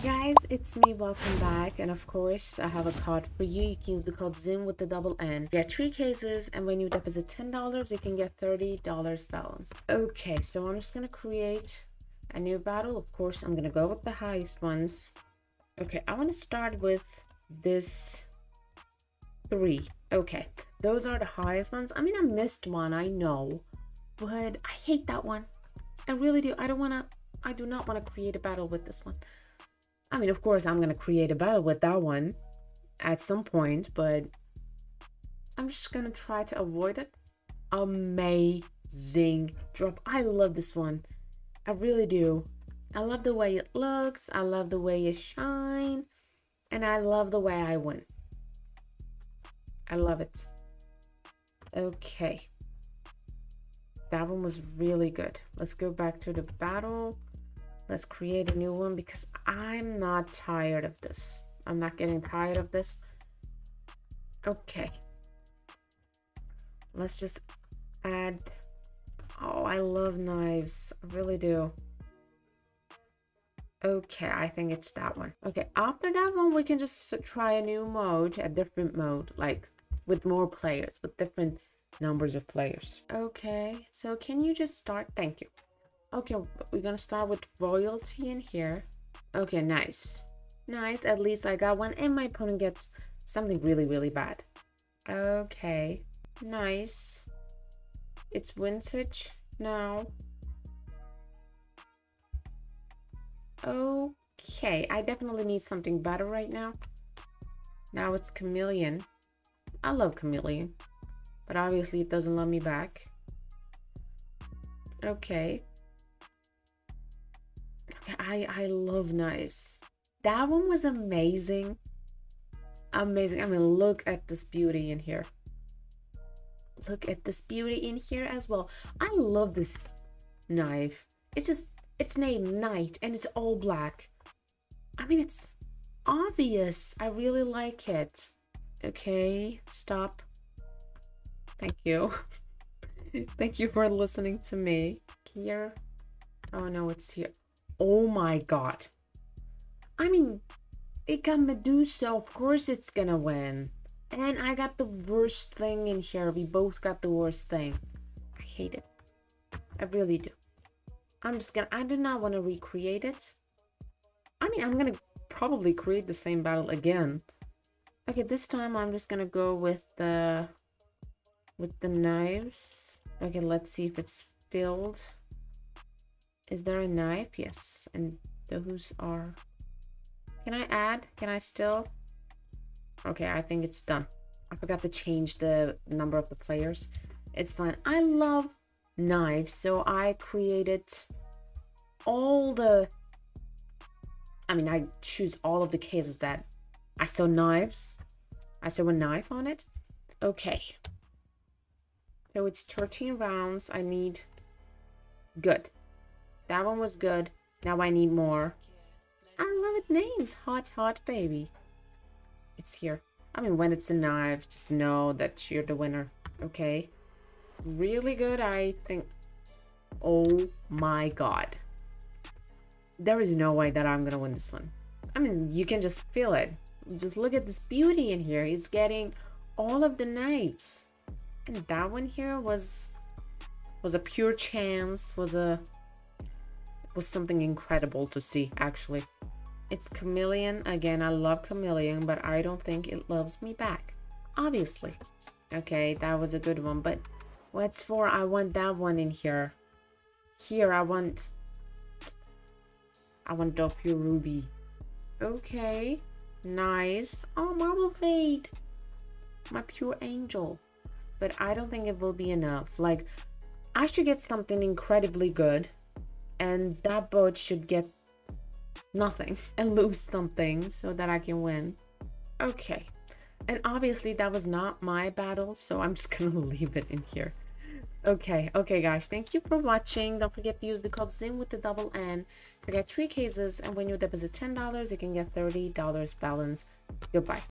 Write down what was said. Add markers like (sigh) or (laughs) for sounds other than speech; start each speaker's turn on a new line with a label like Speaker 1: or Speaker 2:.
Speaker 1: Hi guys, it's me, welcome back, and of course I have a code for you. You can use the code ZINN with the double N. Get three cases, and when you deposit $10, you can get $30 balance. Okay, so I'm just gonna create a new battle. Of course, I'm gonna go with the highest ones. Okay, I wanna start with this three. Okay, those are the highest ones. I mean, I missed one, I know, but I hate that one. I really do. I don't wanna, I do not wanna create a battle with this one. I mean, of course, I'm going to create a battle with that one at some point, but I'm just going to try to avoid it. Amazing drop. I love this one. I really do. I love the way it looks. I love the way it shine. And I love the way I win. I love it. Okay. That one was really good. Let's go back to the battle. Let's create a new one because I'm not tired of this. I'm not getting tired of this. Okay. Let's just add... Oh, I love knives. I really do. Okay, I think it's that one. Okay, after that one, we can just try a new mode, a different mode, like with more players, with different numbers of players. Okay, so can you just start? Thank you. Okay, we're gonna start with royalty in here. Okay, nice. Nice, at least I got one and my opponent gets something really, really bad. Okay, nice. It's vintage now. Okay, I definitely need something better right now. Now it's Chameleon. I love Chameleon, but obviously it doesn't love me back. Okay, I, I love knives. That one was amazing. Amazing. I mean, look at this beauty in here. Look at this beauty in here as well. I love this knife. It's just, it's named Night and it's all black. I mean, it's obvious. I really like it. Okay, stop. Thank you. (laughs) Thank you for listening to me. Here. Oh no, it's here. Oh my god. I mean, it got Medusa. Of course it's gonna win. And I got the worst thing in here. We both got the worst thing. I hate it. I really do. I'm just gonna... I do not want to recreate it. I mean, I'm gonna probably create the same battle again. Okay, this time I'm just gonna go with the... With the knives. Okay, let's see if it's filled. Is there a knife? Yes. And those are... Can I add? Can I still? Okay, I think it's done. I forgot to change the number of the players. It's fine. I love knives, so I created all the... I mean, I choose all of the cases that I saw knives. I saw a knife on it. Okay. So it's 13 rounds. I need... Good. That one was good. Now I need more. I love it names. Hot, hot baby. It's here. I mean, when it's a knife, just know that you're the winner. Okay? Really good, I think. Oh my god. There is no way that I'm gonna win this one. I mean, you can just feel it. Just look at this beauty in here. It's getting all of the knives. And that one here was was a pure chance, was a was something incredible to see, actually. It's Chameleon. Again, I love Chameleon, but I don't think it loves me back. Obviously. Okay, that was a good one, but what's for? I want that one in here. Here, I want... I want Doppler Ruby. Okay. Nice. Oh, Marble Fade. My pure angel. But I don't think it will be enough. Like, I should get something incredibly good and that boat should get nothing (laughs) and lose something so that I can win. Okay. And obviously that was not my battle, so I'm just (laughs) gonna leave it in here. Okay, okay guys, thank you for watching. Don't forget to use the code ZINN with the double N to get three cases, and when you deposit $10, you can get $30 balance. Goodbye.